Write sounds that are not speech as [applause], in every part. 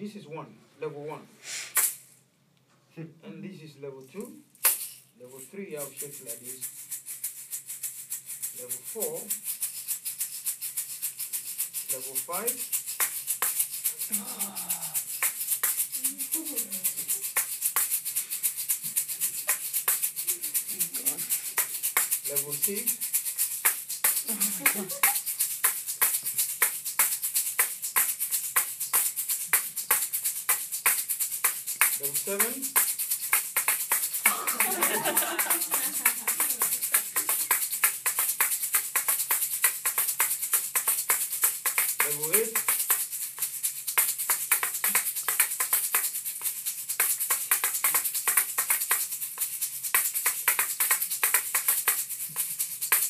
this is one, level one. and this is level two. Level three, I'll shape like this. Level four. Level five. Level six. Oh Level seven. Level eight.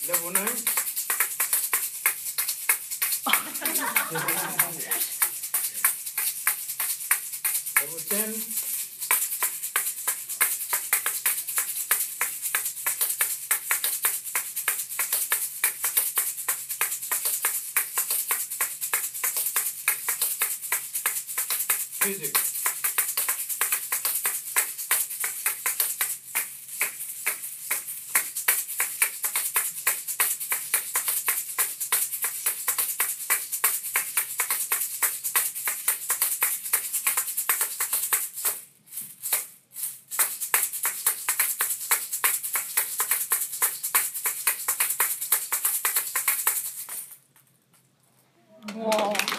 Level nine. [laughs] Level ten. Physics. Wow.